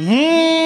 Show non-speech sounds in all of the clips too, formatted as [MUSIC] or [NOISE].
음.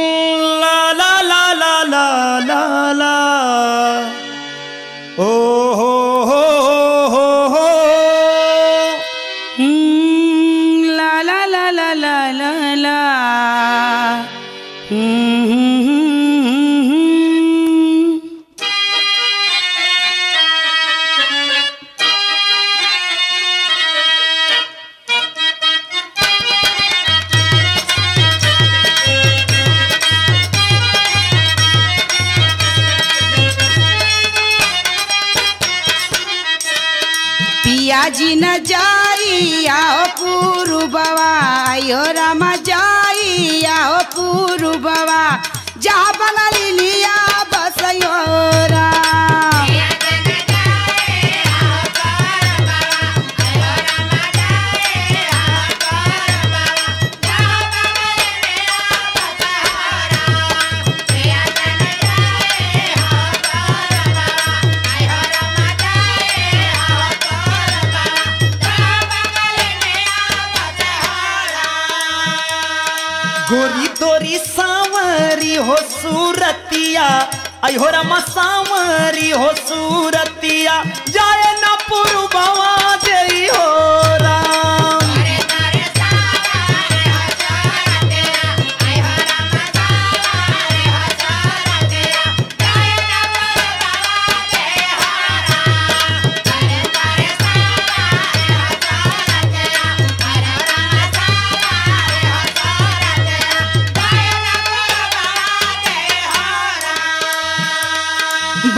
Piazzi न जाइया आओ पूरु बवा। आयो रामा जाई बवा। जा बनली लिया बसयो राम हो रमा हो सूरतिया जाए ना पुरबवा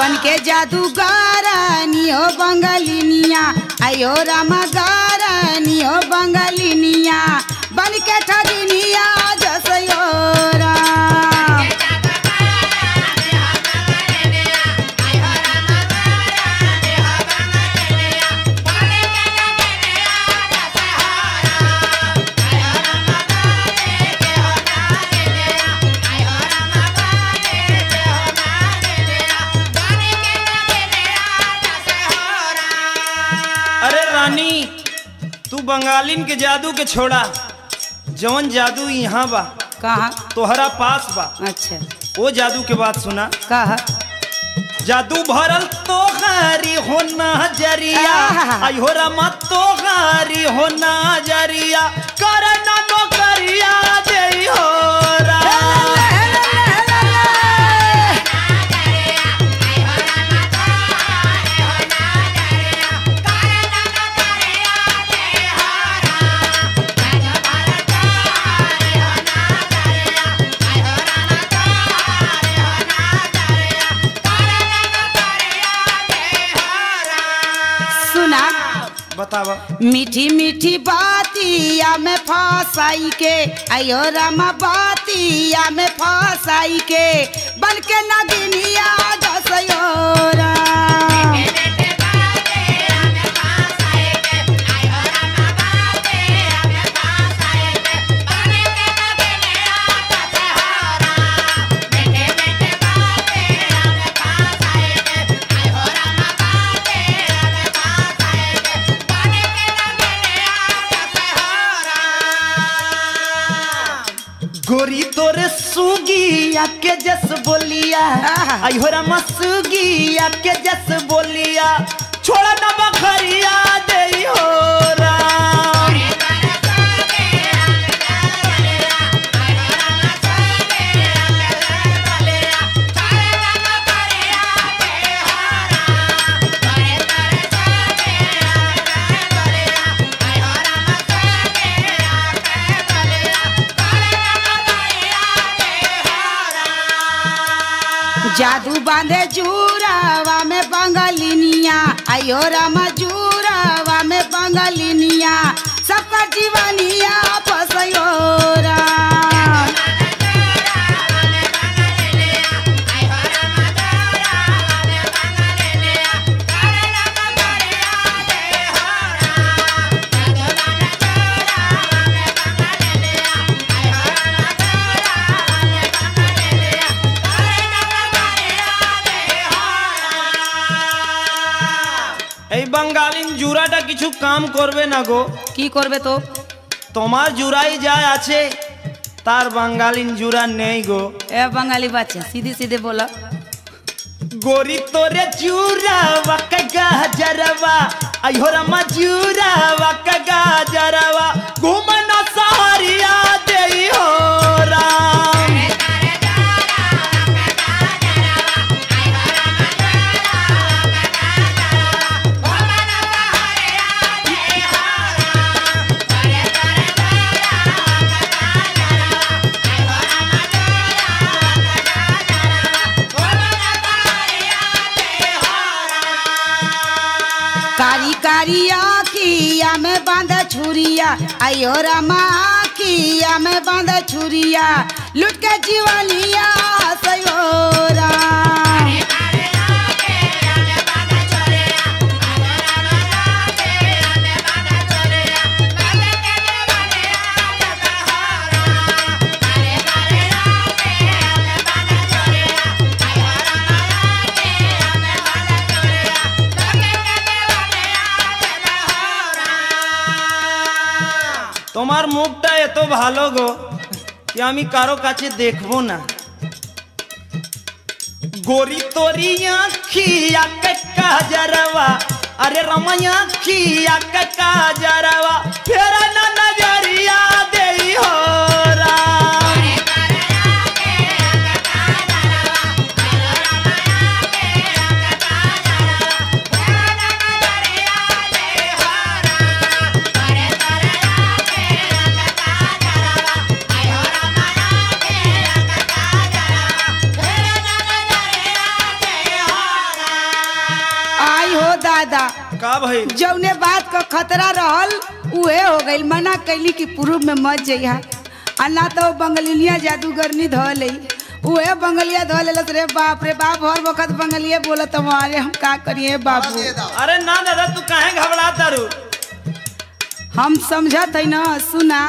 बन के जादूगारानियो बंगलिनिया आयो रामा गारानी हो बंगलिनिया बन के ठगिनिया बंगालिन के जादू के छोड़ा। जौन जादू यहाँ बा कहा? तोहरा पास बा। अच्छा। वो जादू के बात सुना। कहा? जादू भरल तो गारी हो नज़रिया आई हो रमा तो गारी हो नज़रिया करना मीठी मीठी बातिया में फसाई के आयो रामा बातिया में फसाई के बन के नगिनिया जसयो आहा। आई हो रमा सुगिया के जस बोलिया छोड़ा ना बखरिया देई जादू बांधे जूरावा में बंगलिनिया आयो रामा जूरावा में बंगलिनिया सबका जीवनिया फसयो করবে না গো? কি করবে তো? তোমার জুড়াই যা আছে তার বাঙালিন জুড়া নেই গো। এ বাঙালি বাচ্চা সিধে সিধে বলো। গরিব তোরে চুরাবা কাগা জরাবা আইহরা মা চুরাবা কাগা জরাবা। ঘুমনা সারিয়া দেই হোরা। कारी कारी आखिया में बाँध छुरिया। आयो रमा किया में बाँध छुरिया। लुट के जीवनिया सयोरा তোমার মুখটা এত ভালো গো যে আমি কারো কাছে দেখবো না गोरी तोरी आखिया के काजरवा अरे रमैया आखिया के काजरवा फेरा ना नजरिया देई हो का भाई? जौने बात का खतरा रहल उहे हो गइल मना कैली कि पूर्व में मत जइहा आ ना तो बंगलिनिया जादूगरनी ध लई। उहे बंगलिया ध लेलस रे बाप रे बाप हर वक्त बंगलिया बोलत हमारे हम का करिए बाबू? अरे ना दादा तू काहे घबरा तारू? हम समझत है ना सुना।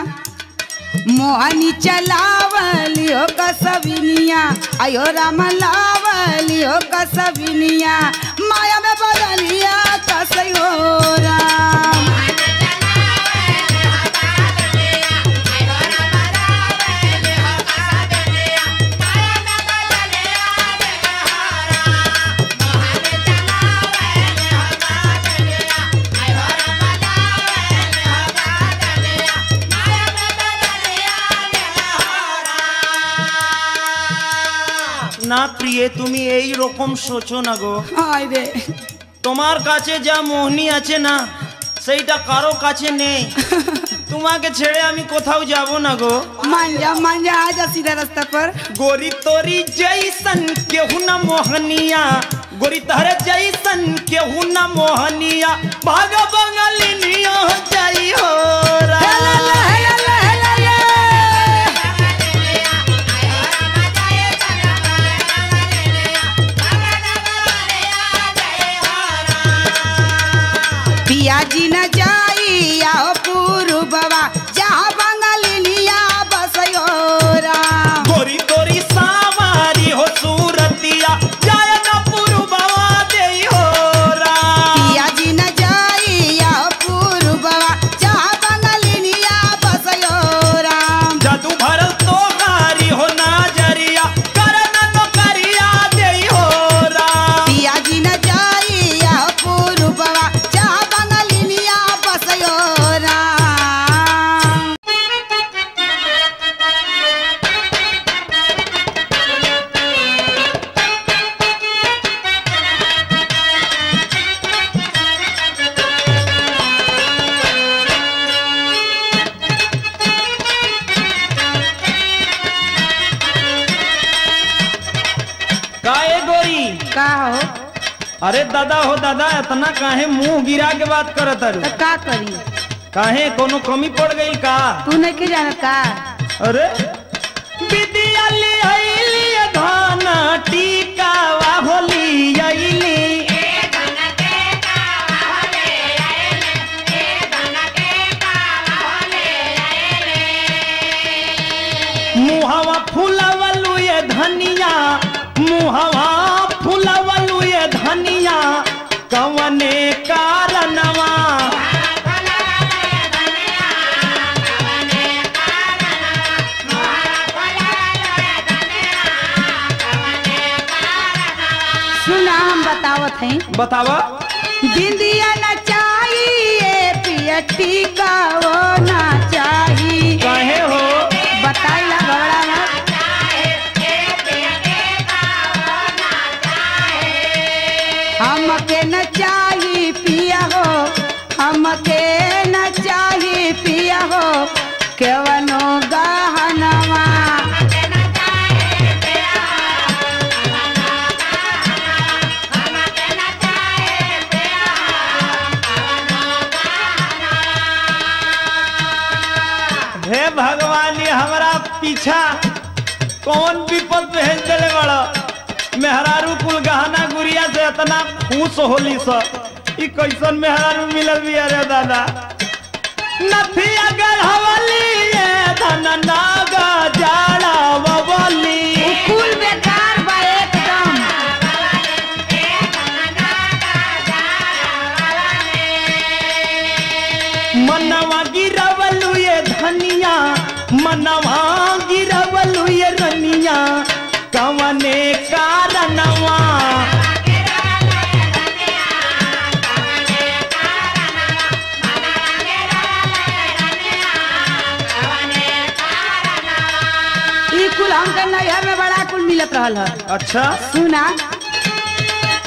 मोहनी चलावली हो कसबिनिया। आयो राम लावली हो कसबिनिया। माया में बदलिया। না প্রিয়ে তুমি এই রকম সোচো না গো হায় রে তোমার কাছে যা মোহনী আছে না সেইটা কারো কাছে নেই [LAUGHS] তোমাকে ছেড়ে আমি কোথাও যাব না গো मान जा मान जा आ जा सीधा रास्ता पर गोरी तोरी जैसन केहू न मोहनिया गोरी तहरे जैसन केहू न मोहनिया भाग बंगलिनिया जाई हो रा। पियाजी न जाई आओ पुरु बात करत अरु तो का करी? काहे कोनो कमी पड़ गई का? तू नहीं के जाना का? अरे। विद्या ले आइली धाना टीका वा होली मुहवा फुलवलु ये धनिया मुहवा फुलवलु ये धनिया। सुना हम बतावत हैं। बतावा। बिंदिया न पियटी पिया टीका वो ना भगवान हमारा पीछा। कौन विपद भेज दिले बड़ा? मेहरारू कुल गहना गुड़िया से इतना खुश होली स। ई कैसन मेहरारू मिलल भी अरे दादा। नथी अगर हवली, ये धन नागा जाड़ा बबली। मिलत रहल है अच्छा। सुना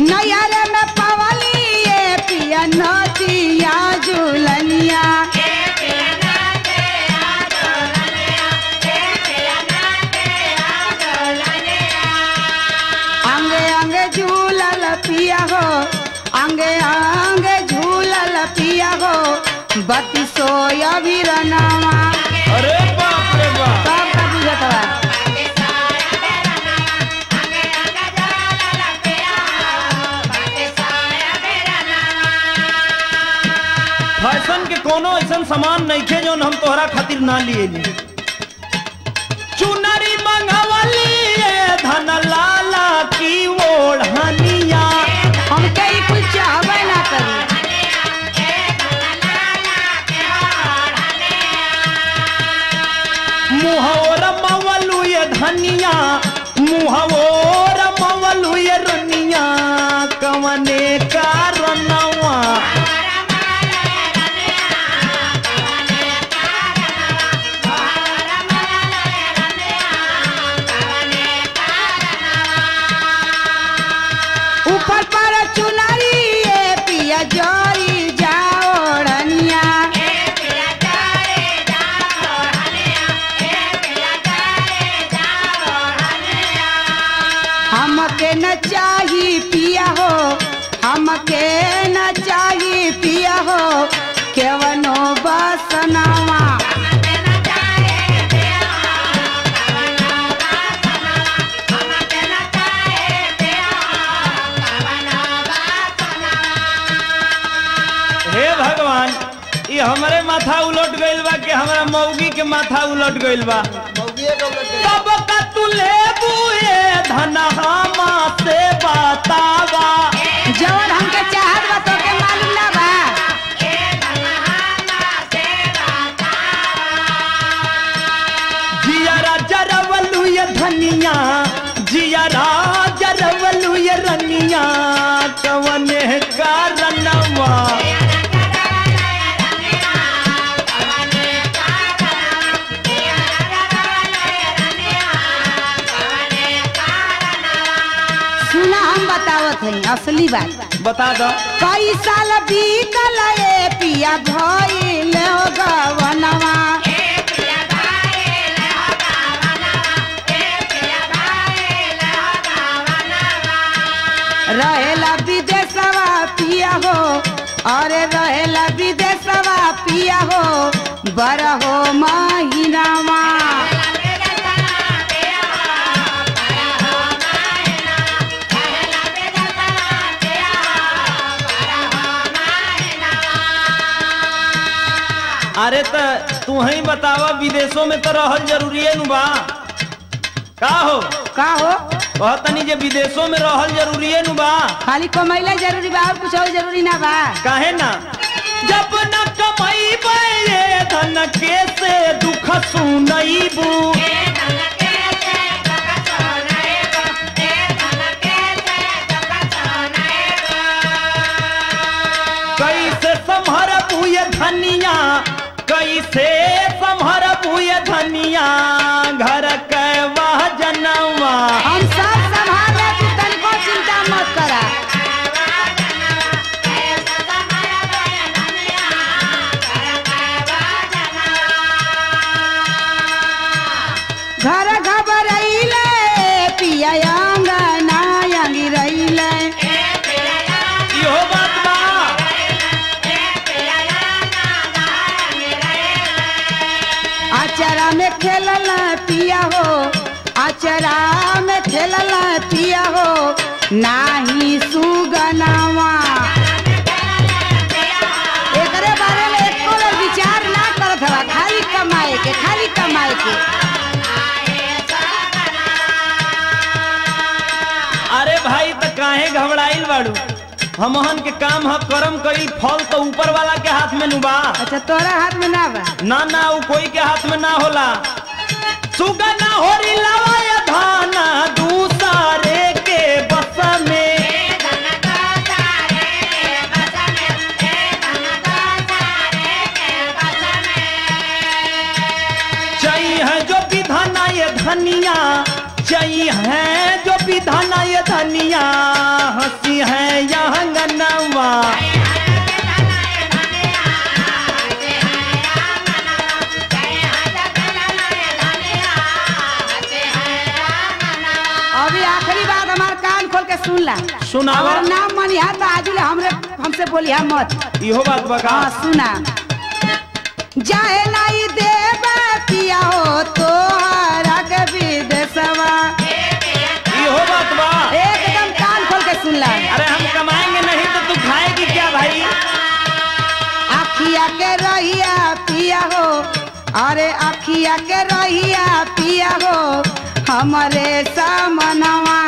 नैहर में पवली ये पिया नदिया झूलनिया अंगे अंगे झूलल पिया हो। अंगे अंगे झूलल पिया हो। बत्ती सोया भी रनावा ऐसा सामान नहीं खे जो हम तोहरा खातिर ना लिए ली। हमके न चाही पिया हो केवनो बसनावा हे भगवान ये हमारे माथा बा कि हमरा मौगी के माथा उलट गइल बा। तू धनहामा से बतावा। जवन हमके चाहत बा तोके मालूम ना बा। जियरा जरवलु ये धनिया। बतावत हई असली बात। बता दो। कई साल बीतल ए पिया भइल हो गवनवा रहेला विदेशवा पिया हो अरे रहेला विदेशवा पिया हो बरहो महीनावा अरे त तू ही बतावा विदेशों में तो रहल ज़रूरी है नु बा। का हो? का हो? कहतनी जे विदेशों में रहल ज़रूरी है नु बा। खाली कमैला ज़रूरी बा और कुछ और ज़रूरी ना बा। काहे ना? जब न कमाईबे ये धन के से दुख सुनईबू कैसे संभर धनिया? कैसे संभर बुए धनिया? आचरा में खेलल पिया हो, आचरा में खेलल पिया हो, नाही सुगनावा बारे में विचार ना खाली के खाली के। अरे भाई, त काहे घबराइल बाड़ू? हमहन के काम ह करम करी फल तो ऊपर वाला के हाथ में नुबा। अच्छा तोरा हाथ में ना बा। ना ना उ कोई के हाथ में ना होला। सुगना होरी लवाया धाना दूसरे के बस में। है जो विधाना ये धनिया चाहिए जो विधाना ये धनिया हँसी है यहाँ गनवा अभी आखिरी बात हमार कान खोल के सुन ला। अगर ना मनिहा तो आजू हमरे हमसे बोलिहा मत। इहो बात बका हाँ सुना। जाए नहीं देवा पिया हो तो अखिया के रहिया पिया हो। अरे अखिया के रहिया पिया हो। हमारे समनवा